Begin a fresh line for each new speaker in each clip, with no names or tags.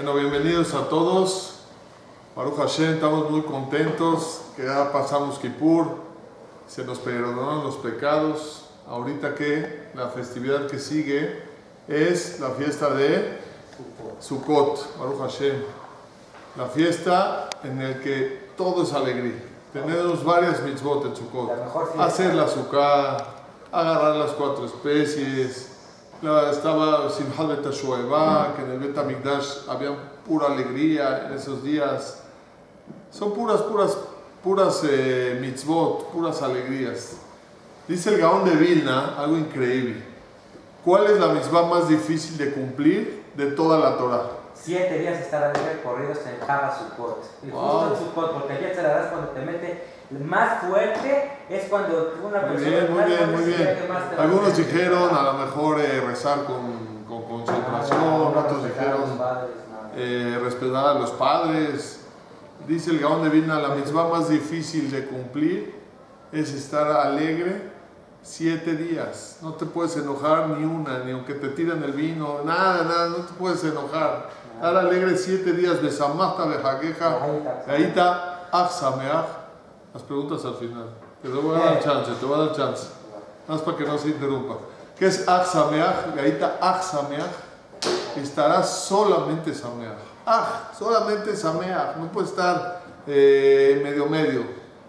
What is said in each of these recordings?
Bueno, bienvenidos a todos. Baruch Hashem, estamos muy contentos que ya pasamos Kippur, se nos perdonaron los pecados. Ahorita que la festividad que sigue es la fiesta de Sukkot, Baruch Hashem. La fiesta en la que todo es alegría. Tenemos varias mitzvot en Sukkot. Hacer la sukkah, agarrar las cuatro especies, estaba Simchat Bet que en el Bet Amigdash había pura alegría en esos días. Son puras, puras, puras eh, mitzvot, puras alegrías. Dice el Gaón de Vilna algo increíble. ¿Cuál es la mitzvah más difícil de cumplir de toda la Torah?
Siete días estar alegre corridos en Java Sukkot. Y justo en Sukkot, porque el día darás cuando te mete más fuerte es cuando una
muy
persona
bien, muy bien, muy bien. Algunos dijeron a lo mejor eh, rezar con, con concentración,
Ah, no,
otros dijeron
padres, no.
eh, respetar a los padres. Dice el Gaón de Vilna, la mitzvah más difícil de cumplir es estar alegre siete días. No te puedes enojar ni una, ni aunque te tiren el vino, nada, nada, no te puedes enojar. Estar alegre siete días, besamata, bejaqueja, ahí está, ah, sameach. Las preguntas al final. Te voy a dar chance, te voy a dar chance. Nada más para que no se interrumpa. ¿Qué es Ach Sameach? Gaita Ach Sameach. Estará solamente Sameach. Ach, solamente Sameach. No puede estar eh, medio medio.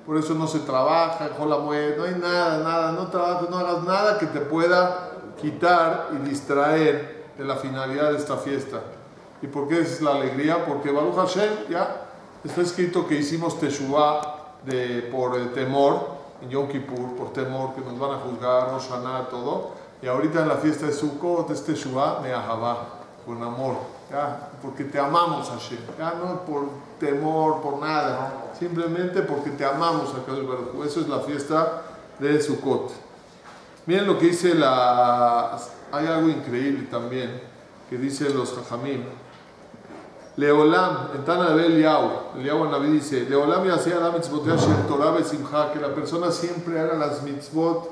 Por eso no se trabaja, la mueve, no hay nada, nada, no trabajes, no hagas nada que te pueda quitar y distraer de la finalidad de esta fiesta. ¿Y por qué es la alegría? Porque Baruch Hashem ya está escrito que hicimos Teshuvah de, por temor en Yom Kippur, por temor que nos van a juzgar, Hashanah, todo. Y ahorita en la fiesta de Sukkot, este Teshuvah, me con amor, ya, porque te amamos Hashem, ya no por temor, por nada, simplemente porque te amamos a. Eso es la fiesta de Sukkot. Miren lo que dice la... Hay algo increíble también, que dice los Jajamim. Leolam, en Tana de Eliau, Eliau vida dice, Leolam y hacía la mitzvotea shel Torah besimcha, que la persona siempre haga las mitzvot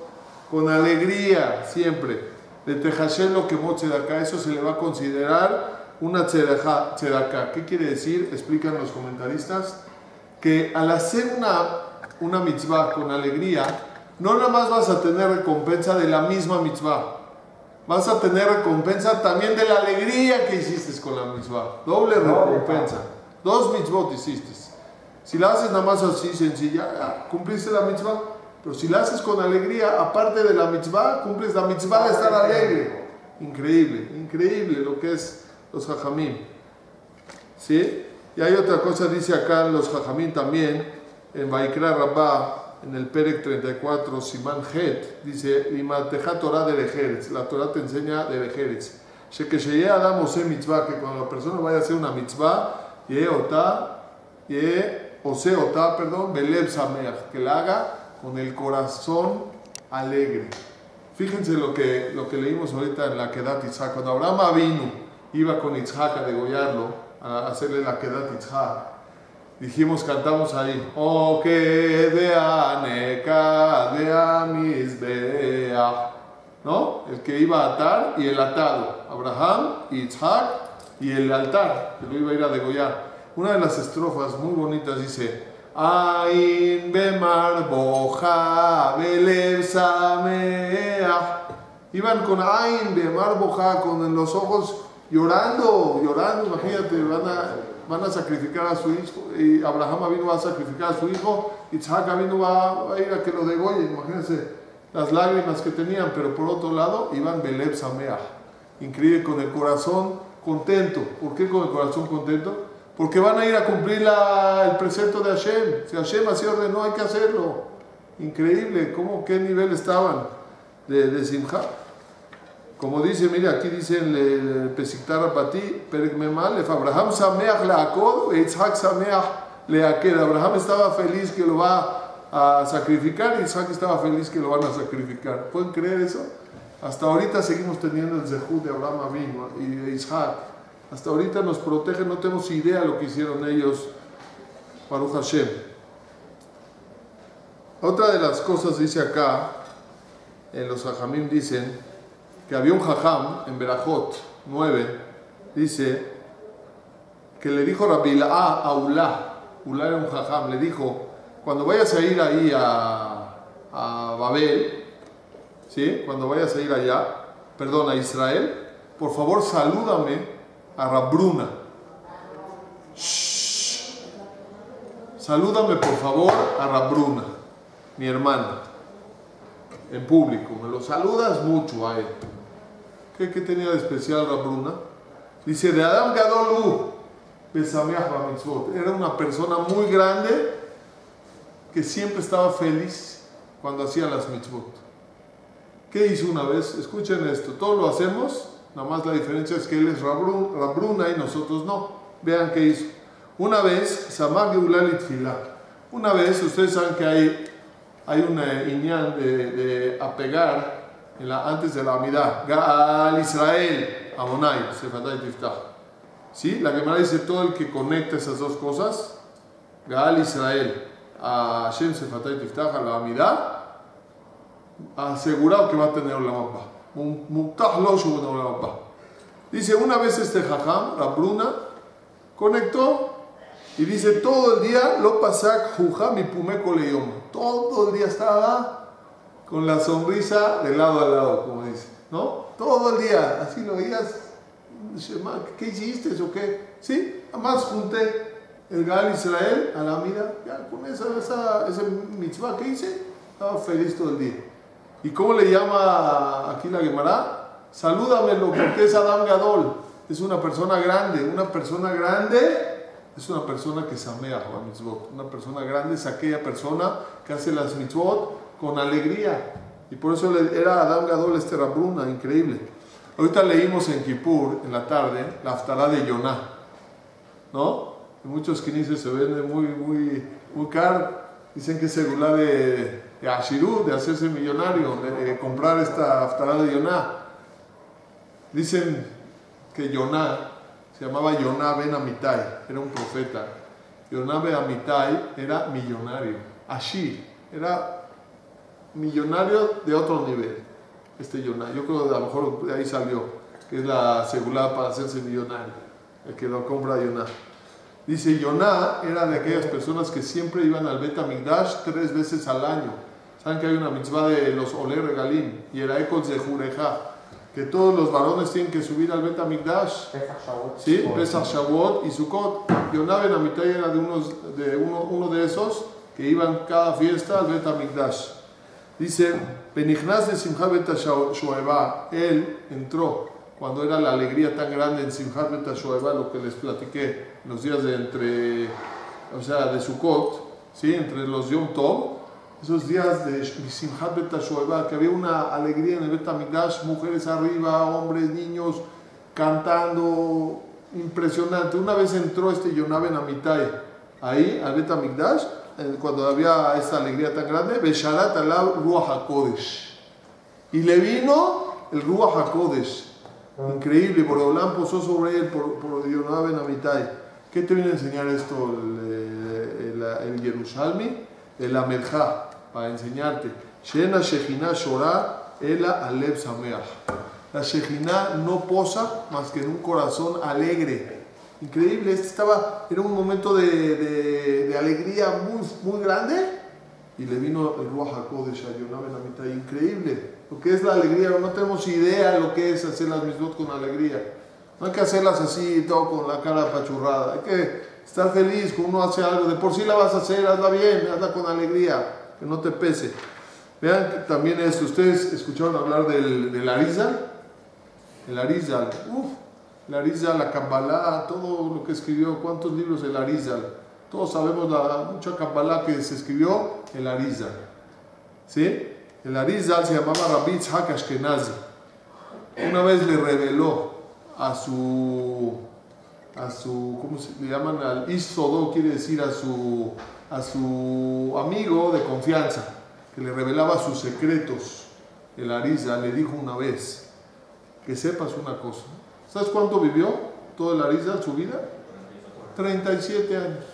con alegría, siempre. De Tejashem lo que acá, eso se le va a considerar una tzedakah. ¿Qué quiere decir? Explican los comentaristas, que al hacer una, una mitzvah con alegría, no nada más vas a tener recompensa de la misma mitzvah, vas a tener recompensa también de la alegría que hiciste con la mitzvah. Doble recompensa. Dos mitzvot hiciste. Si la haces nada más así, sencilla, cumpliste la mitzvah. Pero si la haces con alegría, aparte de la mitzvah, cumples la mitzvah de estar alegre. Increíble, increíble lo que es los jajamim. ¿Sí? Y hay otra cosa, dice acá los jajamim también, en Vaikra Rabbah, en el Perek 34, Simán Het, dice, Limateja Torah de Ejeretz, la Torah te enseña de. Que se Adam ose mitzvah, que cuando la persona vaya a hacer una mitzvah, ye ota, ye ose ota, perdón, beleb sameach, que la haga con el corazón alegre. Fíjense lo que, lo que leímos ahorita en la Kedat Yitzhak. Cuando Abraham vino, iba con Yitzhak a degollarlo, a hacerle la Kedat Yitzhak. Dijimos, cantamos ahí, oh que de aneca de amisbeach, ¿no? El que iba a atar y el atado, Abraham, Yitzhak y el altar, que lo iba a ir a degollar. Una de las estrofas muy bonitas dice, Ain bemar boja. Iban con Ain bemar boja, con los ojos llorando, llorando, imagínate, van a van a sacrificar a su hijo, y Abraham vino a sacrificar a su hijo, Isaac vino a, a ir a que lo degollen, imagínense las lágrimas que tenían, pero por otro lado iban Beleb Sameach, increíble, con el corazón contento. ¿Por qué con el corazón contento? Porque van a ir a cumplir el precepto de Hashem. Si Hashem así ordenó, hay que hacerlo. Increíble, ¿cómo, qué nivel estaban de, de Simcha? Como dice, mire, aquí dice en el Pesiktar Memalef, Abraham Sameach Leakod, Yitzhak Sameach Leaked. Abraham estaba feliz que lo va a sacrificar, Isaac estaba feliz que lo van a sacrificar. ¿Pueden creer eso? Hasta ahorita seguimos teniendo el Zehut de Abraham Avinu y de Isaac. Hasta ahorita nos protegen, no tenemos idea lo que hicieron ellos, Baruch Hashem. Otra de las cosas dice acá, en los Jajamim dicen, que había un jajam en Berajot 9, dice que le dijo Rabbi a Ulá, Ulá era un jajam, le dijo, cuando vayas a ir ahí a, a Babel, ¿sí? cuando vayas a ir allá, perdón, a Israel, por favor salúdame a Rabruna. Salúdame por favor a Rabruna, mi hermana, en público. Me lo saludas mucho a él. ¿Qué, qué tenía de especial Rabruna? Dice, de Adam Gadolu, era una persona muy grande que siempre estaba feliz cuando hacía las mitzvot. ¿Qué hizo una vez? Escuchen esto, todos lo hacemos, nada más la diferencia es que él es Rabruna y nosotros no. Vean qué hizo. Una vez, Samag Una vez, ustedes saben que hay, hay un iñán de, de, apegar en la, antes de la Amidad. Gal Israel, Amonai, Sefatay Tiftah. ¿Sí? La Gemara dice todo el que conecta esas dos cosas, Gal Israel, a Hashem Sefatay Tiftah, a la Amidad, asegurado que va a tener la mapa. Dice, una vez este jajam, la bruna, conectó y dice, todo el día lo pasak jujam y pumeco. Todo el día estaba con la sonrisa de lado a lado, como dice. ¿No? Todo el día, así lo veías. ¿Qué hiciste o qué? Sí, además junté el Gal Israel a la mira, ya con esa, esa, esa mitzvah que hice, estaba feliz todo el día. ¿Y cómo le llama aquí la Gemara? Salúdamelo porque es Adam Gadol. Es una persona grande. Una persona grande es una persona que samea la mitzvot. Una persona grande es aquella persona que hace las mitzvot con alegría. Y por eso era Adam Gadol este Rabruna, increíble. Ahorita leímos en Kippur, en la tarde, la aftará de Yonah. ¿No? muchos quinices se vende muy, muy, muy caro. Dicen que es segura de de de hacerse millonario, de, comprar esta aftará de Yoná. Dicen que Yoná se llamaba Yoná Ben Amitai, era un profeta. Yoná Ben Amitai era millonario. Ashir era millonario de otro nivel. Este Yoná, yo creo que a lo mejor de ahí salió, que es la segulada para hacerse millonario, el que lo compra Yoná. Dice, Yoná era de aquellas personas que siempre iban al Bet tres veces al año Saben que hay una mitzvah de los Oler Regalim y el Ecos de Jureja, que todos los varones tienen que subir al Bet Amigdash. Sí, Pesach Shavuot y Sukkot. Yonah Ben Amitai era de, unos, de uno, uno de esos que iban cada fiesta al Bet Amigdash. Dice, Benignaz de Simchat Bet él entró cuando era la alegría tan grande en Simchat Bet lo que les platiqué los días de entre, o sea, de Sukkot, ¿sí? entre los Yom Tov esos días de Simchat Bet que había una alegría en el Bet mujeres arriba, hombres, niños, cantando, impresionante. Una vez entró este Yonaben Amitai ahí al Bet cuando había esta alegría tan grande, Besharat Alab Ruach HaKodesh. Y le vino el Ruach HaKodesh. Increíble, Boreolán posó sobre él por, por Yonaben Amitai. ¿Qué te viene a enseñar esto el, el, el, el Yerushalmi? El Amedja para enseñarte. Shena Shejina Shorah Ela Aleb. La Shejina no posa más que en un corazón alegre. Increíble, este estaba, era un momento de, de, de alegría muy, muy grande y le vino el Ruach HaKodesh a en la mitad. Increíble, lo que es la alegría, no tenemos idea de lo que es hacer las mismas con alegría. No hay que hacerlas así, todo con la cara apachurrada. Hay que estar feliz cuando uno hace algo. De por sí la vas a hacer, hazla bien, hazla con alegría que no te pese. Vean también esto, ustedes escucharon hablar del, del Arizal, el Arizal, el Arizal, la Kabbalah, todo lo que escribió, cuántos libros el Arizal, todos sabemos la mucha Kabbalah que se escribió, el Arizal, ¿sí? El Arizal se llamaba Rabbi Tzhak Ashkenazi, una vez le reveló a su, a su, ¿cómo se le llaman? Al Isodo, quiere decir a su a su amigo de confianza, que le revelaba sus secretos. El Ariza le dijo una vez, que sepas una cosa. ¿Sabes cuánto vivió todo el Ariza, su vida? 37 años.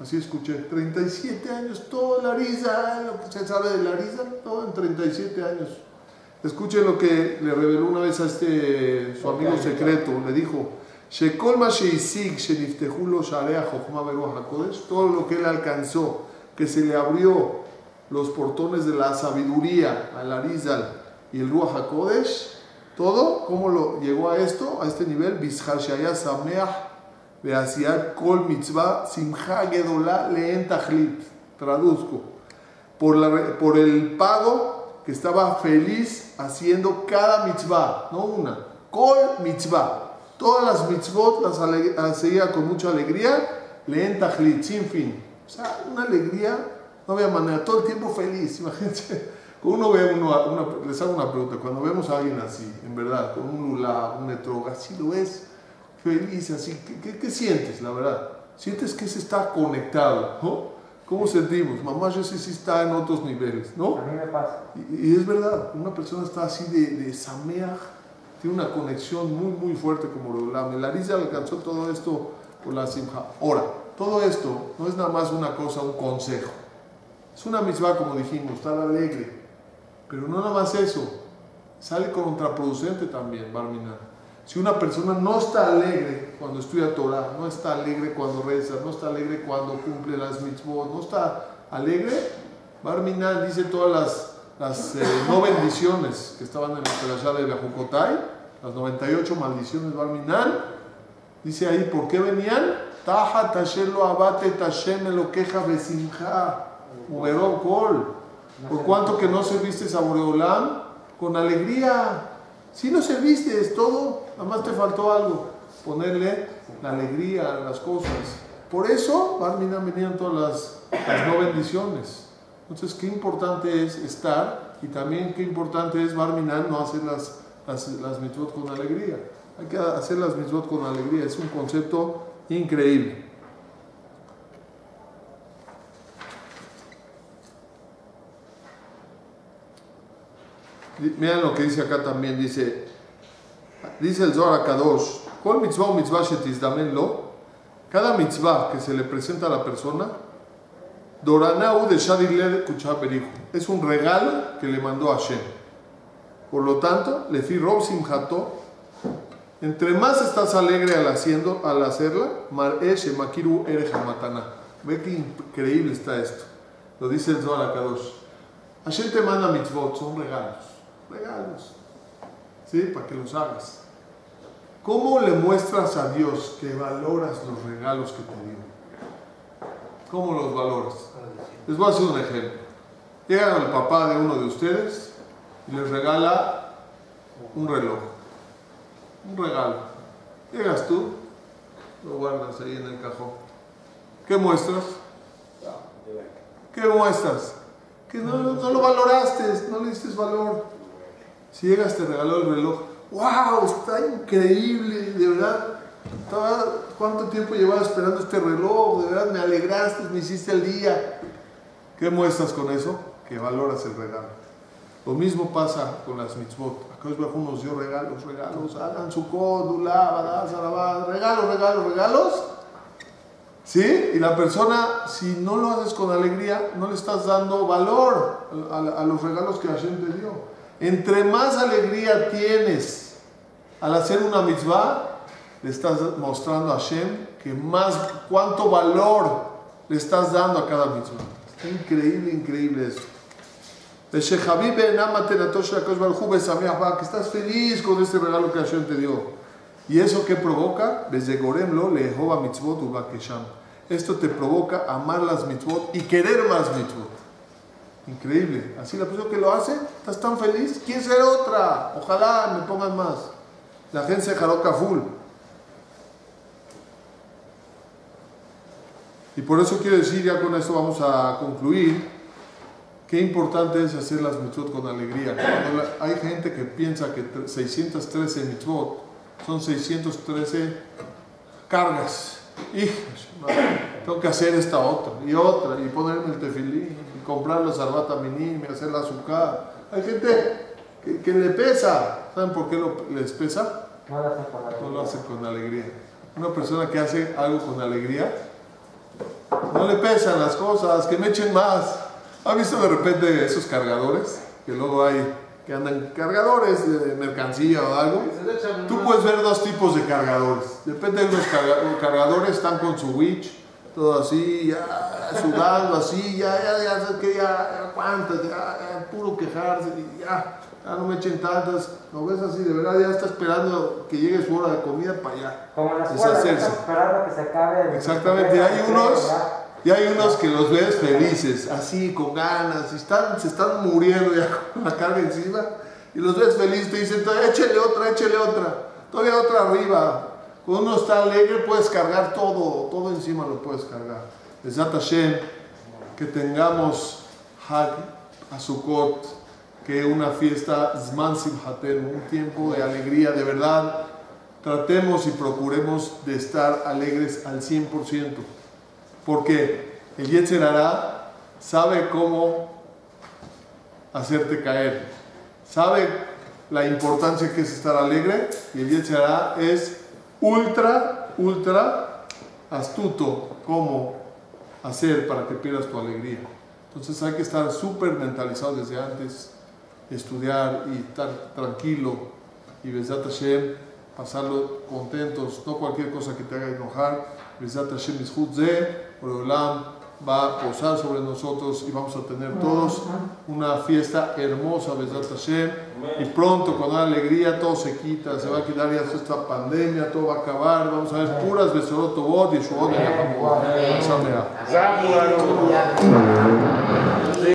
Así escuché, 37 años, todo el Ariza, lo que se sabe del Ariza, todo en 37 años. Escuchen lo que le reveló una vez a este su amigo secreto, le dijo, Shekol Masheisig Sharea Jochma todo lo que él alcanzó, que se le abrió los portones de la sabiduría al Arizal y el Ruach HaKodesh, todo, ¿cómo lo llegó a esto, a este nivel? Bizhar Shaya Sameach Beasiat Kol Mitzvah Simcha Gedolah Leen traduzco, por, por el pago que estaba feliz haciendo cada mitzvah, no una, Kol Mitzvah. Todas las mitzvot las hacía con mucha alegría, leen tajlit, sin fin. O sea, una alegría, no había manera, todo el tiempo feliz. Imagínense, uno ve uno, una, les hago una pregunta, cuando vemos a alguien así, en verdad, con un lula, un metro, así lo ves, feliz, así, ¿qué, qué, sientes, la verdad? Sientes que se está conectado, ¿no? ¿Cómo sentimos? Mamá, yo sé si está en otros niveles, ¿no?
A mí me pasa.
Y, y es verdad, una persona está así de, de sameach, tiene una conexión muy, muy fuerte como Rolam. El Arisa alcanzó todo esto por la Simha. Ahora, todo esto no es nada más una cosa, un consejo. Es una misma, como dijimos, estar alegre. Pero no nada más eso. Sale contraproducente también, Barminan. Si una persona no está alegre cuando estudia Torah, no está alegre cuando reza, no está alegre cuando cumple las mitzvot, no está alegre, Barminan dice todas las las eh, no bendiciones que estaban en la perashá de Bejucotai, las 98 maldiciones Barminan, dice ahí, ¿por qué venían? Taja tashelo abate tashem lo queja besimha, uberón kol. ¿Por cuánto que no serviste a Boreolam? Con alegría. Si no serviste, es todo, nada más te faltó algo, ponerle la alegría a las cosas. Por eso, Barminan venían todas las, las no bendiciones. Entonces, qué importante es estar y también qué importante es Barminan no hacer las, las, las mitzvot con alegría. Hay que hacer las mitzvot con alegría, es un concepto increíble. Miren lo que dice acá también, dice, dice el Zohar Kadosh, ¿cuál mitzvah o mitzvah lo? Cada mitzvah que se le presenta a la persona, Doranau de Shadiled Kuchaberihu. Es un regalo que le mandó a Hashem. Por lo tanto, le fi Rob Simhato. Entre más estás alegre al, haciendo, al hacerla, Mar'e Makiru Erejamatana. Ve qué increíble está esto. Lo dice el Zohar Akadosh. Hashem te manda mitzvot, son regalos. Regalos. ¿Sí? Para que los hagas. ¿Cómo le muestras a Dios que valoras los regalos que te dio? ¿Cómo los valoras? Les voy a hacer un ejemplo. Llega el papá de uno de ustedes y les regala un reloj. Un regalo. Llegas tú, lo guardas ahí en el cajón. ¿Qué muestras? ¿Qué muestras? Que no, lo valoraste, no le diste valor. Si llegas, te regaló el reloj. ¡Wow! Está increíble, de verdad. ¿Cuánto tiempo llevaba esperando este reloj? De verdad me alegraste, me hiciste el día. ¿Qué muestras con eso? Que valoras el regalo. Lo mismo pasa con las mitzvot. Acá os nos dio regalos, regalos. Hagan su códula, regalos, regalos, regalos. ¿Sí? Y la persona, si no lo haces con alegría, no le estás dando valor a los regalos que Hashem te dio. Entre más alegría tienes al hacer una mitzvah, le estás mostrando a Hashem que más, cuánto valor le estás dando a cada mitzvah. Increíble, increíble eso. Que estás feliz con este regalo que Hashem te dio. ¿Y eso que provoca? Esto te provoca amar las mitzvot y querer más mitzvot. Increíble. Así la persona que lo hace, estás tan feliz, quiere ser otra. Ojalá me pongan más. La gente se jaroca full. Y por eso quiero decir, ya con esto vamos a concluir, qué importante es hacer las mitzvot con alegría. Cuando hay gente que piensa que 613 mitzvot son 613 cargas. Y tengo que hacer esta otra y otra, y ponerme el tefilín, y comprar la zarbata minim, y hacer la azúcar. Hay gente que, que, le pesa. ¿Saben por qué lo, les pesa?
No lo hace con alegría.
No lo hace con alegría. Una persona que hace algo con alegría, no le pesan las cosas, que me echen más. ¿Ha visto de repente esos cargadores? Que luego hay que andan cargadores de mercancía o algo, tú puedes ver dos tipos de cargadores. Depende de los cargadores, están con su witch, todo así, ya sudando así, ya, ya, ya, que ya, aguanta, ya, puro quejarse, ya, ya no me echen tantas, lo ves así, de verdad ya está esperando que llegue su hora de comida para allá.
Como en la escuela, está esperando que se acabe.
Exactamente, hay unos y hay unos que los ves felices, así, con ganas, y están, se están muriendo ya con la carga encima, y los ves felices, te dicen, échale otra, échale otra, todavía otra arriba. Cuando uno está alegre puedes cargar todo, todo encima lo puedes cargar. Besat Hashem, que tengamos Hag, Asukot, que una fiesta Zman Simhaten, un tiempo de alegría, de verdad. Tratemos y procuremos de estar alegres al 100%. Porque el Yetzer sabe cómo hacerte caer. Sabe la importancia que es estar alegre y el Yetzer es ultra, ultra astuto cómo hacer para que pierdas tu alegría. Entonces hay que estar súper mentalizado desde antes, estudiar y estar tranquilo y Besat Hashem, pasarlo contentos, no cualquier cosa que te haga enojar. Besat Hashem Olam va a posar sobre nosotros y vamos a tener todos una fiesta hermosa, Besat Hashem. Y pronto, con alegría, todo se quita, se va a quitar ya esta pandemia, todo va a acabar. Vamos a ver puras Besorot y Shuot de